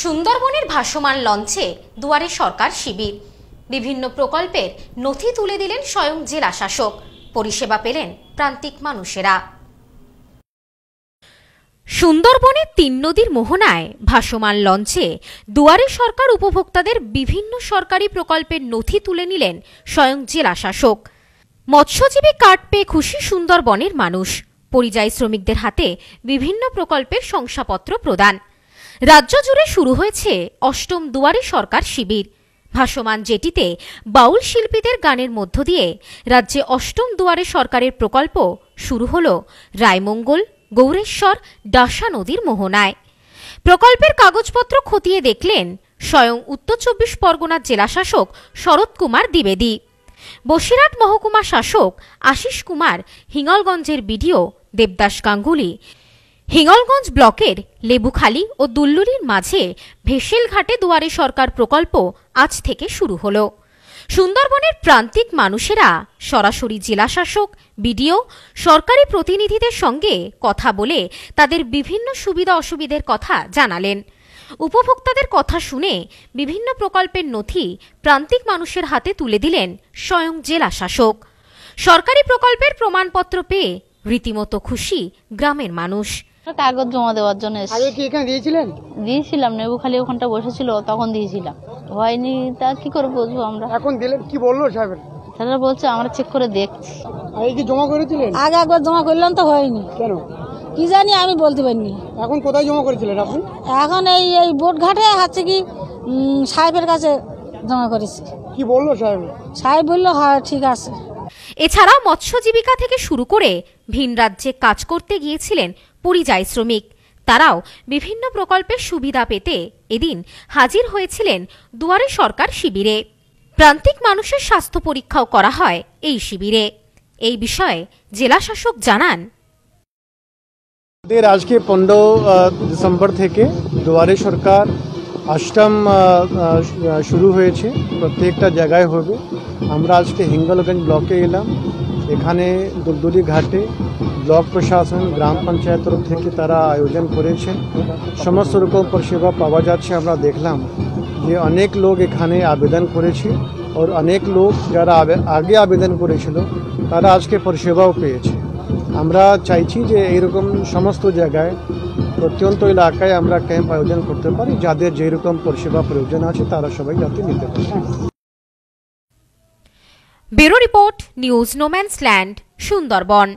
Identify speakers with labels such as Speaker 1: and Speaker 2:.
Speaker 1: সুন্দরবনের ভাসমান লঞ্চে দুয়ারে সরকার শিবির। বিভিন্ন প্রকল্পের নথি তুলে দিলেন স্বয়ং জেলা শাসক। পরিষেবা পেলেন প্রান্তিক মানুষেরা। সুন্দরবনের তিন নদীর মোহনায় ভাসমান লঞ্চে দুয়ারে সরকার উপভোক্তাদের বিভিন্ন সরকারি প্রকল্পের নথি তুলে নিলেন স্বয়ং জেলা শাসক। মৎস্যজীবী কার্ড পেয়ে খুশি সুন্দরবনের মানুষ। পরিযায়ী শ্রমিকদের হাতে বিভিন্ন প্রকল্পের শংসাপত্র প্রদান। রাজ্য জুড়ে শুরু হয়েছে অষ্টম দুয়ারে সরকার শিবির। ভাসমান জেটিতে বাউল শিল্পীদের গানের মধ্য দিয়ে রাজ্যে অষ্টম দুয়ারে সরকারের প্রকল্প শুরু হল রায়মঙ্গল, গৌরেশ্বর, ডাসা নদীর মোহনায়। প্রকল্পের কাগজপত্র খতিয়ে দেখলেন স্বয়ং উত্তর চব্বিশ পরগনার জেলাশাসক শরৎ কুমার দ্বিবেদী। বসিরহাট মহকুমা শাসক আশিস কুমার হিঙ্গলগঞ্জের বিডিও দেবদাস গাঙ্গুলি হিঙ্গলগঞ্জ ব্লকের লেবুখালী ও দুল্লুরির মাঝে ভেসেলঘাটে দুয়ারে সরকার প্রকল্প আজ থেকে শুরু হলো। সুন্দরবনের প্রান্তিক মানুষেরা সরাসরি জেলাশাসক, বিডিও, সরকারি প্রতিনিধিদের সঙ্গে কথা বলে তাদের বিভিন্ন সুবিধা অসুবিধের কথা জানালেন। উপভোক্তাদের কথা শুনে বিভিন্ন প্রকল্পের নথি প্রান্তিক মানুষের হাতে তুলে দিলেন স্বয়ং জেলাশাসক। সরকারি প্রকল্পের প্রমাণপত্র পেয়ে রীতিমতো খুশি গ্রামের মানুষ।
Speaker 2: কাগজ জমা দেওয়ার জন্য।
Speaker 3: আগে কি এখানে দিয়েছিলেন?
Speaker 2: দিয়েছিলাম নেবু খালি ওখানটা বসেছিল তখন দিয়েছিলাম। হয়নি তা কি করে বুঝব আমরা?
Speaker 3: এখন দিলেন কি বলল সাহেবের?
Speaker 2: তারা বলছে আমরা চেক করে দেখছি।
Speaker 3: আগে কি জমা করেছিলেন?
Speaker 4: আগে একবার জমা করলাম তো হয়নি।
Speaker 3: কেন?
Speaker 4: কি জানি আমি বলতে পারিনি।
Speaker 3: এখন কোথায় জমা করেছিলেন আপনি?
Speaker 4: এখন এই এই বোট ঘাটে হচ্ছে কি সাহেবের কাছে জমা করেছি।
Speaker 3: কি বলল সাহেব?
Speaker 4: সাহেব বলল হ্যাঁ ঠিক আছে।
Speaker 1: এছাড়াও মৎস্যজীবিকা থেকে শুরু করে ভিন রাজ্যে কাজ করতে গিয়েছিলেন পরিযায়ী শ্রমিক। তারাও বিভিন্ন প্রকল্পের সুবিধা পেতে এদিন হাজির হয়েছিলেন দুয়ারে সরকার শিবিরে। প্রান্তিক মানুষের স্বাস্থ্য পরীক্ষাও করা হয় এই শিবিরে। এই বিষয়ে জেলাশাসক জানান।
Speaker 5: আমাদের আজকে পনেরো ডিসেম্বর থেকে দুয়ারে সরকার অষ্টম শুরু হয়েছে। প্রত্যেকটা জায়গায় হবে। আমরা আজকে হিঙ্গলগঞ্জ ব্লকে এলাম। এখানে দুলদুলি ঘাটে ব্লক প্রশাসন, গ্রাম পঞ্চায়েত তরফ থেকে তারা আয়োজন করেছে। সমস্ত রকম পরিষেবা পাওয়া যাচ্ছে, আমরা দেখলাম যে অনেক লোক এখানে আবেদন করেছে ওর অনেক লোক যারা আগে আবেদন করেছিল, তারা আজকে পরিষেবাও পেয়েছে। আমরা চাইছি যে এইরকম সমস্ত জায়গায়, প্রত্যন্ত এলাকায় আমরা ক্যাম্প আয়োজন করতে পারি, যাদের যেরকম পরিষেবা প্রয়োজন আছে, তারা সবাই যাতে নিতে পারে।
Speaker 1: Bureau report, news no man's land, Sundarban.